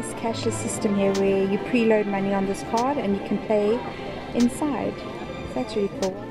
nice cashless system here where you preload money on this card and you can pay inside. So that's really cool.